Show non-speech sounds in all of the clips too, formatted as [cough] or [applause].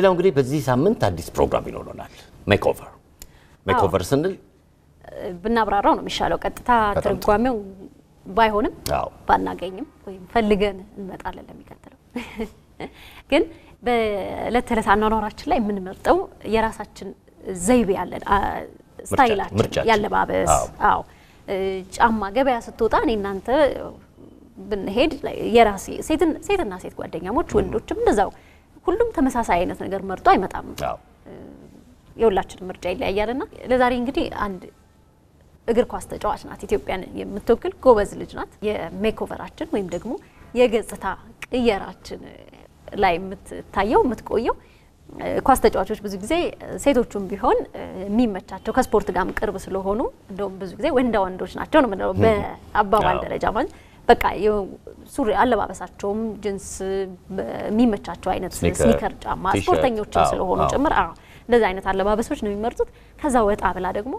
ሌላው እንግዲህ በዚህ ሳምንት አዲስ ፕሮግራም ይኖረናል። makeover makeover ስንል ብናብራራው ነው የሚሻለው። ቀጥታ ትርጓሜው ባይሆንም ባናገኝም ወይም ፈልገን እንመጣለን ለሚቀጥለው። [laughs] ግን በእለት ተዕለት አኗኗራችን ላይ የምንመርጠው የራሳችን ዘይቤ ያለን style አችን፣ ያለባበስ አዎ። ጫማ ገበያ ስትወጣ እኔ እናንተ ብንሄድ ላይ የራሴ ሴትና ሴት ጓደኛሞች ወንዶችም እንደዛው ሁሉም ተመሳሳይ አይነት ነገር መርጦ አይመጣም። የሁላችንም ምርጫ ይለያያልና ለዛሬ እንግዲህ አንድ እግር ኳስ ተጫዋች ናት። ኢትዮጵያን የምትወክል ጎበዝ ልጅ ናት። የሜክኦቨራችን ወይም ደግሞ የገጽታ ቅየራችን ላይ የምትታየው የምትቆየው ኳስ ተጫዋቾች ብዙ ጊዜ ሴቶቹም ቢሆን የሚመቻቸው ከስፖርት ጋርም ቅርብ ስለሆኑ እንደውም ብዙ ጊዜ ወንዳ ወንዶች ናቸው ነው በአባባል ደረጃ ማለት በቃ ሱሪ አለባበሳቸውም ጅንስ የሚመቻቸው አይነት sneaker፣ ጫማ ስፖርተኞችም ስለሆኑ ጭምር አዎ እንደዚህ አይነት አለባበሶች ነው የሚመርጡት። ከዛ ወጣ ብላ ደግሞ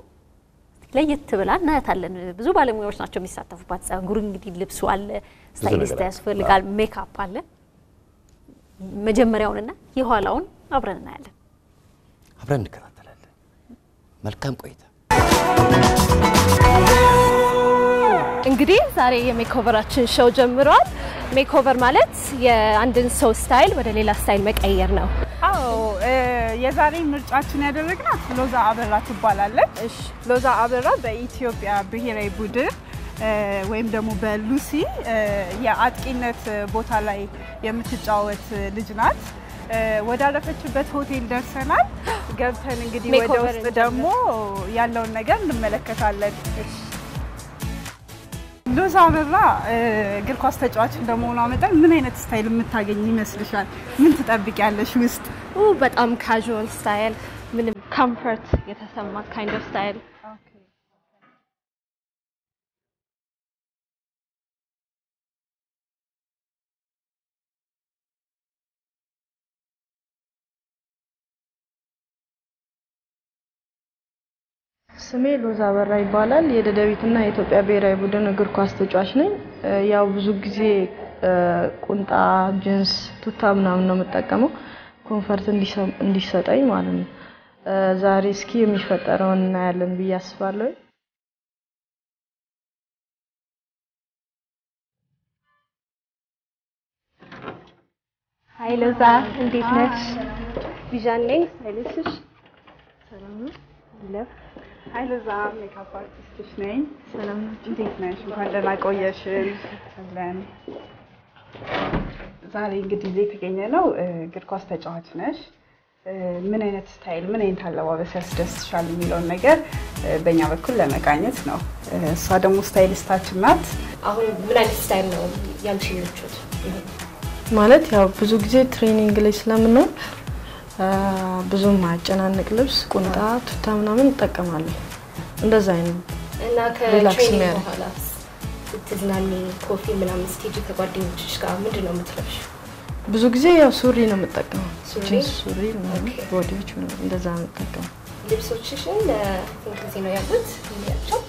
ለየት ብላ እናያታለን። ብዙ ባለሙያዎች ናቸው የሚሳተፉባት። ጸጉር እንግዲህ ልብሱ አለ፣ stylist ያስፈልጋል፣ ሜካፕ አለ። መጀመሪያውንና የኋላውን አብረን እናያለን። አብረን እንከታተላለን። መልካም ቆይታ። እንግዲህ ዛሬ የ makeover አችን show ጀምሯል። makeover ማለት የአንድን ሰው style ወደ ሌላ style መቀየር ነው። አዎ የዛሬ ምርጫችን ያደረግናት ሎዛ አበራ ትባላለች። ሎዛ አበራ በኢትዮጵያ ብሔራዊ ቡድን ወይም ደግሞ በሉሲ የአጥቂነት ቦታ ላይ የምትጫወት ልጅ ናት። ወዳረፈችበት ሆቴል ደርሰናል። [gasps] ገብተን እንግዲህ ወደ ውስጥ ደግሞ ያለውን ነገር እንመለከታለን። ሎዛ አበራ እግር ኳስ ተጫዋች እንደመሆኗ መጠን ምን አይነት style የምታገኝ ይመስልሻል? ምን ትጠብቂያለሽ ውስጥ? በጣም casual style፣ ምንም comfort የተሰማ kind of style ስሜ ሎዛ አበራ ይባላል። የደደቢትና የኢትዮጵያ ብሔራዊ ቡድን እግር ኳስ ተጫዋች ነኝ። ያው ብዙ ጊዜ ቁንጣ፣ ጅንስ፣ ቱታ ምናምን ነው የምጠቀመው comfort እንዲሰ- እንዲሰጠኝ ማለት ነው። ዛሬ እስኪ የሚፈጠረውን እናያለን ብዬ አስባለሁ። Hi ሎዛ እንዴት ነሽ? ቢዣን ነኝ stylist ሽ። Hi ሎዛ makeup artist ሽ ነኝ። ሰላም እንዴት ነሽ? እንኳን ደህና ቆየሽን። አለን ዛሬ እንግዲህ እዚህ የተገኘ ነው እግር ኳስ ተጫዋች ነሽ። እ፣ ምን አይነት style፣ ምን አይነት አለባበስ ያስደስትሻል የሚለውን ነገር በእኛ በኩል ለመቃኘት ነው። እሷ ደግሞ stylist አችን ናት። አሁን ምን አይነት style ነው ምቾት? ማለት ያው ብዙ ጊዜ training ላይ ስለምንሆን ብዙም ማያጨናንቅ ልብስ፣ ቁምጣ፣ ቱታ ምናምን እጠቀማለሁ። እንደዛ አይነት እና ከ training በኋላ ስትዝናኒ coffee ምናምን ስትሄጂ ከጓደኞችሽ ጋር ምንድን ነው የምትለብሺው? ብዙ ጊዜ ያው ሱሪ ነው የምጠቀመው። ሱሪ? ምናምን body ዎች ምናምን እንደዛ ነው የምጠቀመው። ልብሶችሽን ለስንት ጊዜ ነው ያሉት? ያቸው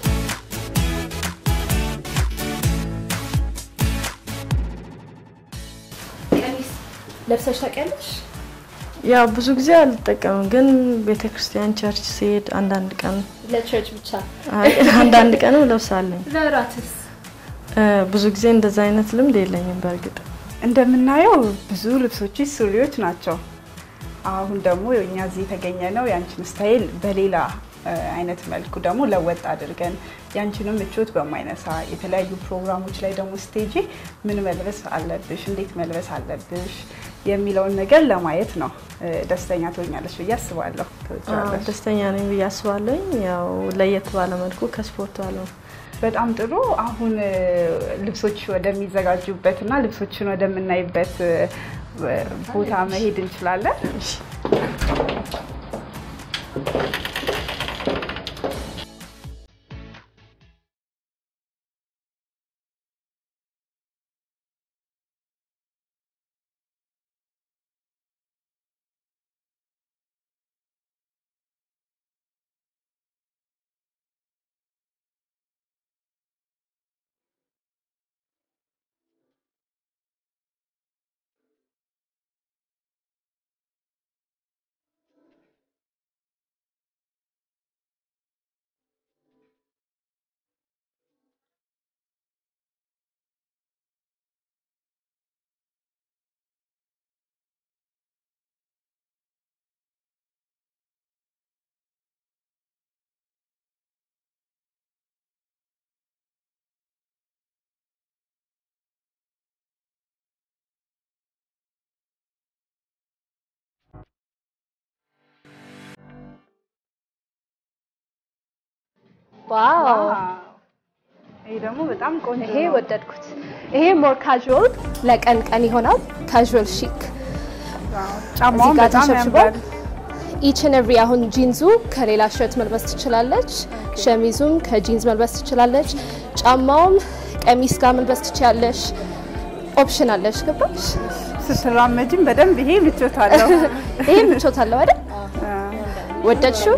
ቀሚስ ለብሰሽ ታውቂያለሽ? ያው ብዙ ጊዜ አልጠቀምም፣ ግን ቤተክርስቲያን church ሲሄድ አንዳንድ ቀን ለ church ብቻ። አይ፣ አንዳንድ ቀንም ለብሳለኝ። ለእራትስ? ብዙ ጊዜ እንደዛ አይነት ልምድ የለኝም። በእርግጥ እንደምናየው ብዙ ልብሶች ሱሪዎች ናቸው። አሁን ደግሞ እኛ እዚህ የተገኘ ነው ያንቺን style በሌላ አይነት መልኩ ደግሞ ለወጥ አድርገን ያንቺንም ምቾት በማይነሳ የተለያዩ ፕሮግራሞች ላይ ደግሞ ስቴጂ ምን መልበስ አለብሽ፣ እንዴት መልበስ አለብሽ የሚለውን ነገር ለማየት ነው። ደስተኛ ትሆኛለሽ ብዬ አስባለሁ።? ደስተኛ ነኝ ብዬ አስባለኝ። ያው ለየት ባለ መልኩ ከስፖርቱ አለም በጣም ጥሩ። አሁን ልብሶች ወደሚዘጋጁበት እና ልብሶችን ወደምናይበት ቦታ መሄድ እንችላለን። wow ይሄ ደግሞ በጣም ቆንጆ ይሄ ወደድኩት። ይሄ more casual ለቀን ቀን ይሆናል። casual chic ጫማውን በጣም ያምራል። each and every አሁን ጂንዙ ከሌላ shirt መልበስ ትችላለች። ሸሚዙም ከጂንዝ መልበስ ትችላለች። ጫማውም ቀሚስ ጋር መልበስ ትችላለች። option አለሽ። ገባሽ? ስትራመጂም በደንብ ይሄ ምቾት አለው። [laughs] ይሄ ምቾት አለው አይደል? ወደድሽው?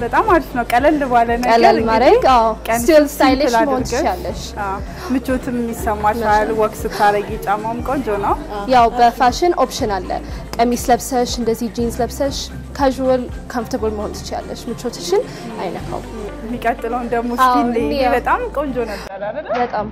በጣም አሪፍ ነው። ቀለል ባለ ነገር ቀለል ማድረግ አዎ፣ still stylish መሆን አዎ፣ ምቾትም ይሰማሻል። walk ስታረጊ ጫማውም ቆንጆ ነው። ያው በፋሽን option አለ። ቀሚስ ለብሰሽ እንደዚህ ጂንስ ለብሰሽ casual comfortable መሆን ትችላለሽ። ምቾትሽን አይነካውም። የሚቀጥለውን ደግሞ እንዲያ። በጣም ቆንጆ ነበር አይደል? በጣም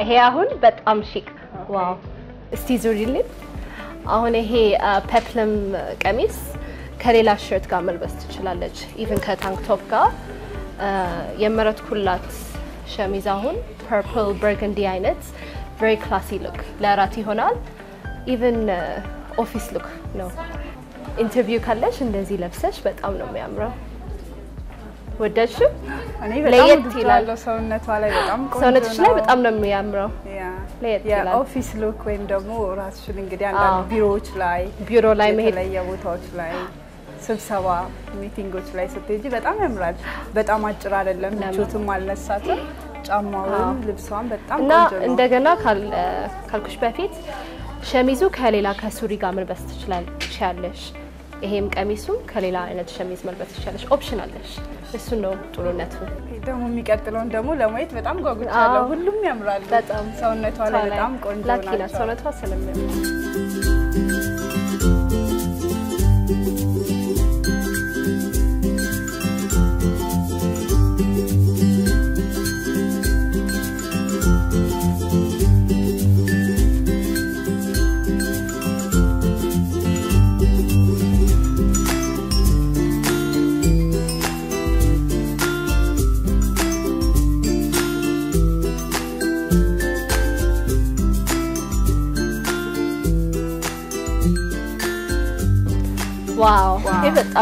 ይሄ አሁን በጣም chic wow! እስቲ ዙሪልን። አሁን ይሄ peplum ቀሚስ ከሌላ shirt ጋር መልበስ ትችላለች። even ከ tank top ጋር የመረጥኩላት ሸሚዝ አሁን purple burgundy አይነት very classy look ለእራት ይሆናል። even office look ነው። interview ካለሽ እንደዚህ ለብሰሽ በጣም ነው የሚያምረው። ወደድሽው? እኔ በጣም ወድጄዋለሁ። ሰውነቷ ላይ በጣም ቆንጆ ሰውነትሽ ላይ በጣም ነው የሚያምረው። yeah፣ ለየት ይላል። የ office look ወይም ደግሞ ራስሽን እንግዲህ አንዳንድ ቢሮዎች ላይ ቢሮ ላይ መሄድ የተለየ ቦታዎች ላይ ስብሰባ meeting ኦች ላይ ስትሄጂ በጣም ያምራል። በጣም አጭር አይደለም፣ ምቾትም አልነሳትም። ጫማውን ልብሷን በጣም እና ቆንጆ ነው። እንደገና ካል- ካልኩሽ በፊት ሸሚዙ ከሌላ ከሱሪ ጋር መልበስ ትችላል ትችያለሽ። ይሄም ቀሚሱም ከሌላ አይነት ሸሚዝ መልበስ ትችያለሽ። option አለሽ። እሱ ነው ጥሩነቱ። ደግሞ የሚቀጥለውን ደግሞ ለማየት በጣም ጓጉቻለሁ። ሁሉም ያምራሉ። በጣም ሰውነቷ ላይ በጣም ቆንጆ ናት ሰውነቷ ስለሚያምር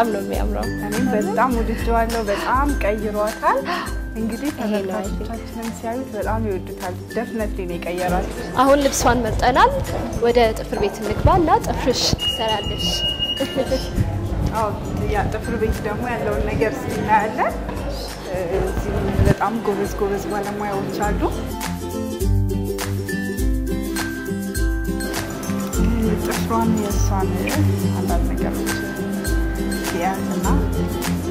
በጣም ነው የሚያምረው። እኔም በጣም ወድጀዋለሁ። በጣም ቀይሯታል። እንግዲህ ተመልካቾቻችንም ሲያዩት በጣም ይወዱታል። ደፍነት ነው የቀየሯት። አሁን ልብሷን መርጠናል። ወደ ጥፍር ቤት እንግባ እና ጥፍርሽ ትሰራለሽ። ያ ጥፍር ቤት ደግሞ ያለውን ነገር እናያለን። እዚህ በጣም ጎበዝ ጎበዝ ባለሙያዎች አሉ። ጥፍሯን የእሷን አንዳንድ ነገሮች 钱，怎么？